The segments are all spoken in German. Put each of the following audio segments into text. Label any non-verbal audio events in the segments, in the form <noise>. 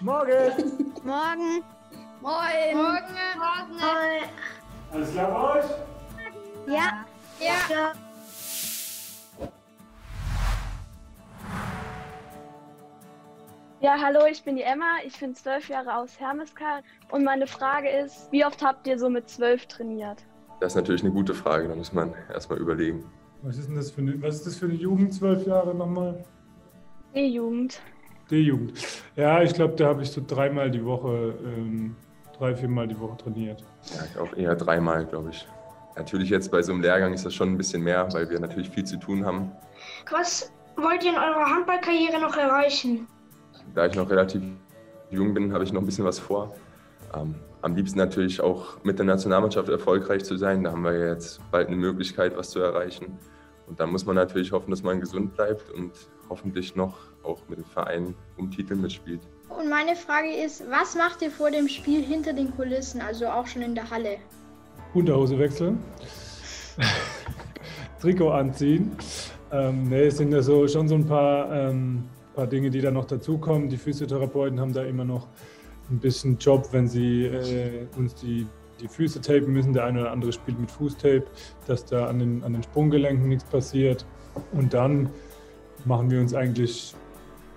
Morgen. Morgen. Moin. Morgen. Morgen. Alles klar bei euch? Ja. Ja. Ja, hallo, ich bin die Emma. Ich bin zwölf Jahre aus Hermeskar. Und meine Frage ist, wie oft habt ihr so mit zwölf trainiert? Das ist natürlich eine gute Frage, da muss man erstmal überlegen. Was ist denn das für eine, was ist das für eine Jugend, zwölf Jahre nochmal? D-Jugend. D-Jugend. Ja, ich glaube, da habe ich so dreimal die Woche, ähm, drei, viermal die Woche trainiert. Ja, auch eher dreimal, glaube ich. Natürlich jetzt bei so einem Lehrgang ist das schon ein bisschen mehr, weil wir natürlich viel zu tun haben. Was wollt ihr in eurer Handballkarriere noch erreichen? Da ich noch relativ jung bin, habe ich noch ein bisschen was vor. Ähm, am liebsten natürlich auch mit der Nationalmannschaft erfolgreich zu sein. Da haben wir jetzt bald eine Möglichkeit, was zu erreichen. Und dann muss man natürlich hoffen, dass man gesund bleibt und hoffentlich noch auch mit dem Verein um Titel mitspielt. Und meine Frage ist, was macht ihr vor dem Spiel hinter den Kulissen, also auch schon in der Halle? Unterhose wechseln. <laughs> Trikot anziehen. Ähm, ne, es sind ja so, schon so ein paar, ähm, paar Dinge, die da noch dazukommen. Die Physiotherapeuten haben da immer noch ein bisschen Job, wenn sie äh, uns die, die Füße tapen müssen. Der eine oder andere spielt mit Fußtape, dass da an den, an den Sprunggelenken nichts passiert. Und dann machen wir uns eigentlich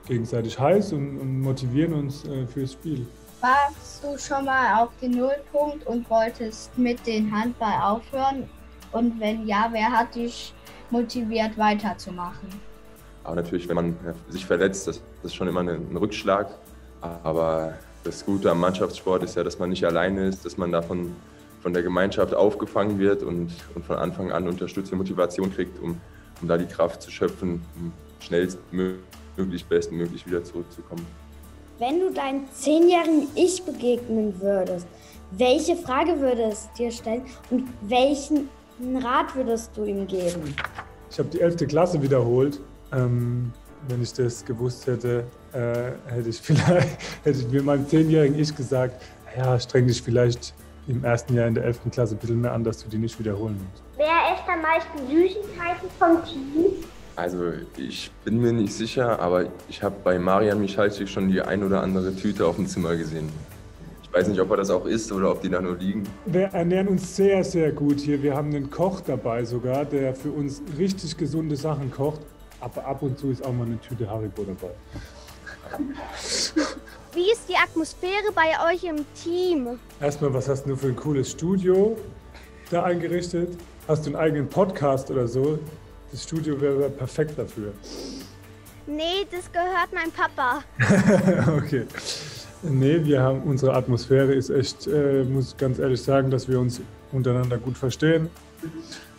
gegenseitig heiß und, und motivieren uns äh, fürs Spiel. Warst du schon mal auf den Nullpunkt und wolltest mit dem Handball aufhören? Und wenn ja, wer hat dich motiviert weiterzumachen? Aber natürlich, wenn man sich verletzt, das, das ist schon immer ein Rückschlag. Aber das Gute am Mannschaftssport ist ja, dass man nicht alleine ist, dass man davon von der Gemeinschaft aufgefangen wird und, und von Anfang an Unterstützung, Motivation kriegt, um, um da die Kraft zu schöpfen, um schnellstmöglich, bestmöglich wieder zurückzukommen. Wenn du deinem zehnjährigen Ich begegnen würdest, welche Frage würdest du dir stellen und welchen Rat würdest du ihm geben? Ich habe die 11. Klasse wiederholt. Ähm, wenn ich das gewusst hätte, äh, hätte ich <laughs> vielleicht hätte ich mir meinem zehnjährigen Ich gesagt, ja, streng dich vielleicht im ersten Jahr in der 11. Klasse ein bisschen mehr an, dass du die nicht wiederholen musst. Wer isst am meisten Süßigkeiten vom Team? Also ich bin mir nicht sicher, aber ich habe bei Marian Michalczyk schon die ein oder andere Tüte auf dem Zimmer gesehen. Ich weiß nicht, ob er das auch isst oder ob die da nur liegen. Wir ernähren uns sehr, sehr gut hier. Wir haben einen Koch dabei sogar, der für uns richtig gesunde Sachen kocht. Aber ab und zu ist auch mal eine Tüte Haribo dabei. Wie ist die Atmosphäre bei euch im Team? Erstmal, was hast du für ein cooles Studio da eingerichtet? Hast du einen eigenen Podcast oder so? Das Studio wäre perfekt dafür. Nee, das gehört meinem Papa. <laughs> okay. Nee, wir haben unsere Atmosphäre ist echt, äh, muss ich ganz ehrlich sagen, dass wir uns untereinander gut verstehen.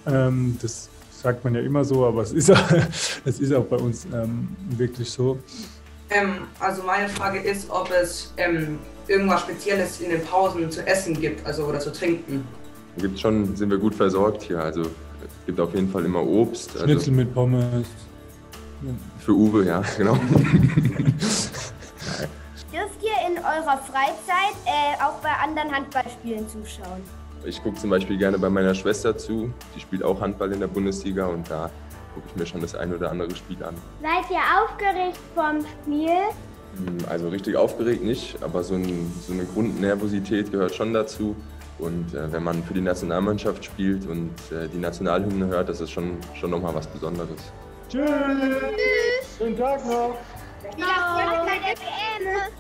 Ähm, das sagt man ja immer so, aber es ist, <laughs> es ist auch bei uns ähm, wirklich so. Ähm, also meine Frage ist, ob es ähm, irgendwas Spezielles in den Pausen zu essen gibt, also oder zu trinken. Gibt schon, sind wir gut versorgt hier. Also es gibt auf jeden Fall immer Obst. Also Schnitzel mit Pommes. für Uwe, ja, <laughs> genau. Dürft ihr in eurer Freizeit äh, auch bei anderen Handballspielen zuschauen? Ich gucke zum Beispiel gerne bei meiner Schwester zu. Die spielt auch Handball in der Bundesliga und da gucke ich mir schon das ein oder andere Spiel an. Seid ihr aufgeregt vom Spiel? Hm, Also richtig aufgeregt nicht, aber so, ein, so eine Grundnervosität gehört schon dazu. Und äh, wenn man für die Nationalmannschaft spielt und äh, die Nationalhymne hört, das ist schon, schon nochmal was Besonderes. Tschüss! Tschüss! Schönen Tag noch! Wieder Freude!